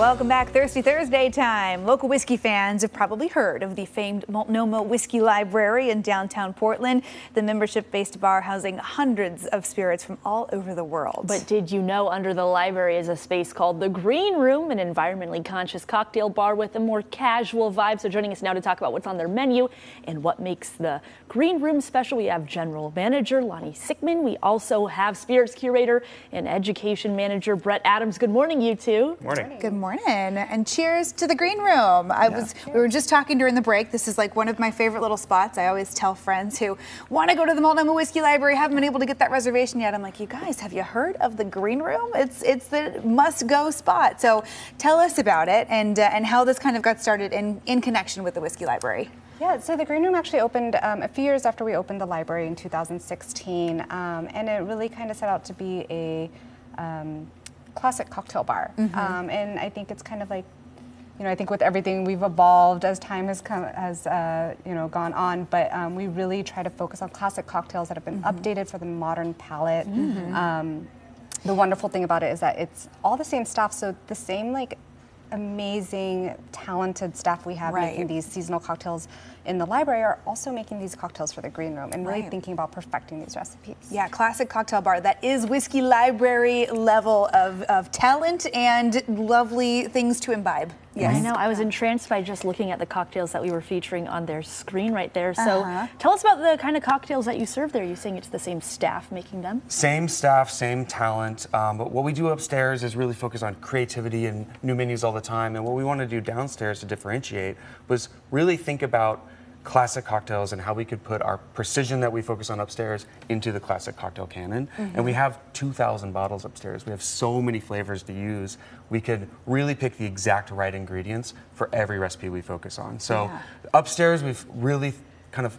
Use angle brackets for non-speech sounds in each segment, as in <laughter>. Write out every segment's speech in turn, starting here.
Welcome back, Thirsty Thursday time. Local whiskey fans have probably heard of the famed Multnomah Whisky Library in downtown Portland, the membership-based bar housing hundreds of spirits from all over the world. But did you know under the library is a space called the Green Room, an environmentally conscious cocktail bar with a more casual vibe? So joining us now to talk about what's on their menu and what makes the Green Room special, we have General Manager Lani Sickman. We also have Spirits Curator and Education Manager Brett Adams. Good morning, you two. Morning. Good morning and cheers to the green room. I yeah. was we were just talking during the break. This is like one of my favorite little spots. I always tell friends who want to go to the Multnomah Whisky Library haven't been able to get that reservation yet. I'm like, you guys, have you heard of the green room? It's it's the must go spot. So tell us about it and uh, and how this kind of got started in in connection with the Whiskey Library. Yeah, so the Green Room actually opened um, a few years after we opened the library in 2016, um, and it really kind of set out to be a um, classic cocktail bar. Mm-hmm. Um, and I think it's kind of like, you know, I think with everything we've evolved as time has come has uh, you know gone on, but um, we really try to focus on classic cocktails that have been mm-hmm. updated for the modern palate. Mm-hmm. Um, the wonderful thing about it is that it's all the same stuff, so the same like amazing, talented staff we have right. making these seasonal cocktails in the library are also making these cocktails for the green room and really right. thinking about perfecting these recipes. Yeah, classic cocktail bar that is whiskey library level of, of talent and lovely things to imbibe. Yes. I know. I was entranced by just looking at the cocktails that we were featuring on their screen right there. So uh-huh. tell us about the kind of cocktails that you serve there. Are You're saying it's the same staff making them? Same staff, same talent. Um, but what we do upstairs is really focus on creativity and new menus all the time. And what we want to do downstairs to differentiate was really think about classic cocktails and how we could put our precision that we focus on upstairs into the classic cocktail canon. Mm-hmm. And we have 2,000 bottles upstairs. We have so many flavors to use. We could really pick the exact right ingredients for every recipe we focus on. So yeah. upstairs, we've really kind of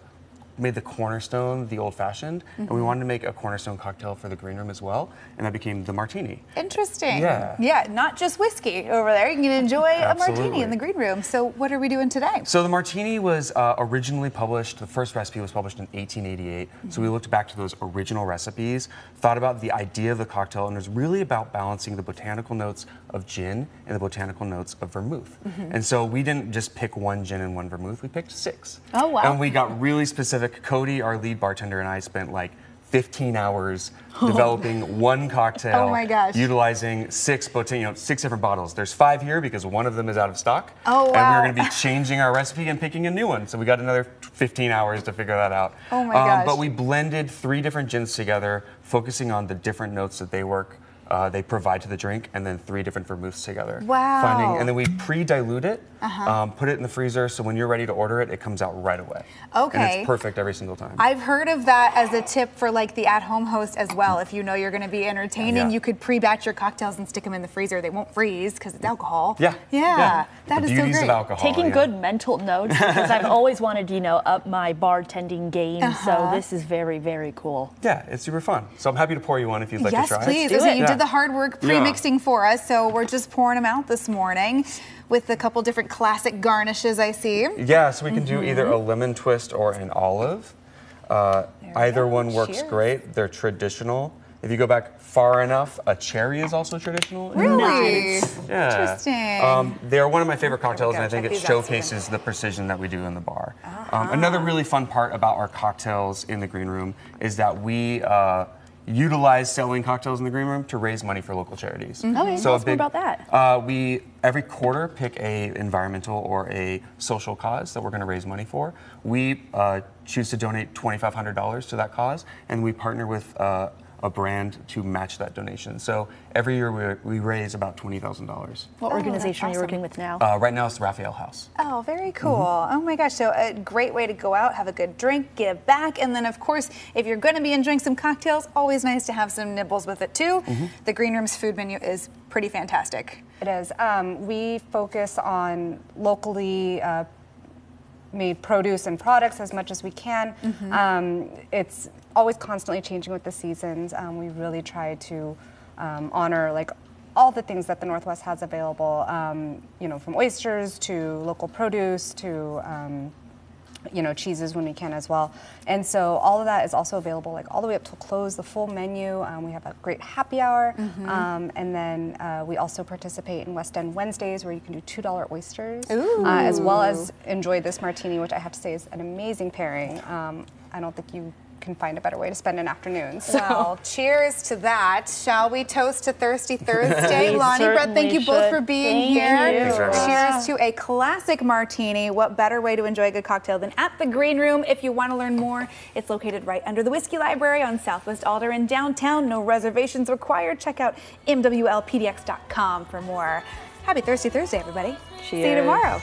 made the cornerstone the old fashioned, mm-hmm. and we mm-hmm. wanted to make a cornerstone cocktail for the green room as well, and that became the martini. Interesting. Yeah. Yeah, not just whiskey over there. You can enjoy a martini in the green room. So, what are we doing today? So, the martini was uh, originally published, the first recipe was published in 1888. Mm-hmm. So, we looked back to those original recipes, thought about the idea of the cocktail, and it was really about balancing the botanical notes of gin and the botanical notes of vermouth. Mm-hmm. And so, we didn't just pick one gin and one vermouth, we picked six. Oh, wow. And we got really specific Cody, our lead bartender, and I spent like 15 hours <laughs> developing one cocktail. Oh my gosh. Utilizing six, you know, six different bottles. There's five here because one of them is out of stock. Oh wow. And we're going to be <laughs> changing our recipe and picking a new one. So we got another 15 hours to figure that out. Oh my um, gosh. But we blended three different gins together, focusing on the different notes that they work uh, they provide to the drink, and then three different vermouths together. Wow. Finding, and then we pre-dilute it, uh-huh. um, put it in the freezer, so when you're ready to order it, it comes out right away. Okay. And it's perfect every single time. I've heard of that as a tip for like the at-home host as well. If you know you're going to be entertaining, yeah. you could pre-batch your cocktails and stick them in the freezer. They won't freeze because it's alcohol. Yeah. Yeah. yeah. That the is so great. Of alcohol, Taking yeah. good mental notes because I've <laughs> always wanted, you know, up my bartending game. Uh-huh. So this is very, very cool. Yeah, it's super fun. So I'm happy to pour you one if you'd like yes, to try. Yes, please. You did the hard work pre mixing for us, so we're just pouring them out this morning with a couple different classic garnishes I see. Yeah, so we can mm-hmm. do either a lemon twist or an olive. Uh, either one works Cheers. great. They're traditional. If you go back far enough, a cherry is also traditional. Really? Yeah. Interesting. Um, they're one of my favorite cocktails, and I think it showcases the precision that we do in the bar. Uh-huh. Um, another really fun part about our cocktails in the green room is that we uh, utilize selling cocktails in the green room to raise money for local charities. Mm-hmm. Okay, so big, about that. Uh, we every quarter pick a environmental or a social cause that we're going to raise money for. We uh, choose to donate twenty five hundred dollars to that cause, and we partner with uh, a brand to match that donation. So every year we, we raise about $20,000. What oh, organization awesome. are you working with now? Uh, right now it's the Raphael House. Oh, very cool. Mm-hmm. Oh my gosh. So a great way to go out, have a good drink, give back. And then, of course, if you're going to be enjoying some cocktails, always nice to have some nibbles with it too. Mm-hmm. The Green Room's food menu is pretty fantastic. It is. Um, we focus on locally. Uh, made produce and products as much as we can. Mm-hmm. Um, it's always constantly changing with the seasons. Um, we really try to um, honor like all the things that the Northwest has available. Um, you know, from oysters to local produce to um, you know, cheeses when we can as well. And so all of that is also available, like all the way up till close, the full menu. Um, we have a great happy hour. Um, and then uh, we also participate in West End Wednesdays where you can do $2 oysters, uh, as well as enjoy this martini, which I have to say is an amazing pairing. Um, I don't think you can find a better way to spend an afternoon. So. Well, <laughs> cheers to that. Shall we toast to Thirsty Thursday? Lani, Brett, thank you both for being Thank here. you. Thanks for having us. Cheers to a classic martini. What better way to enjoy a good cocktail than at the Green Room? If you want to learn more, it's located right under the Whiskey Library on Southwest Alder in downtown. No reservations required. Check out mwlpdx.com for more. Happy Thirsty Thursday, everybody. See you tomorrow.